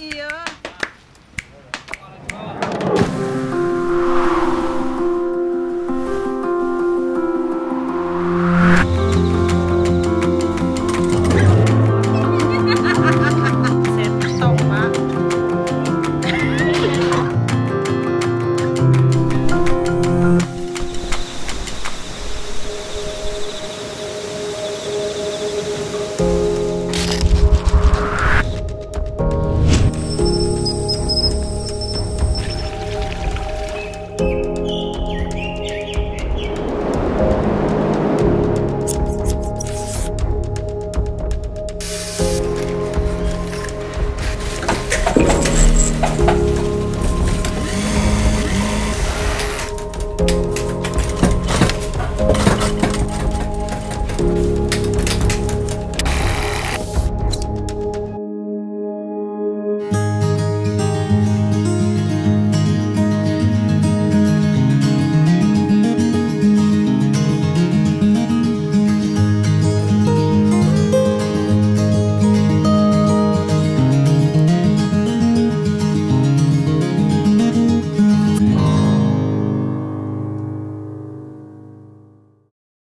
Ja. you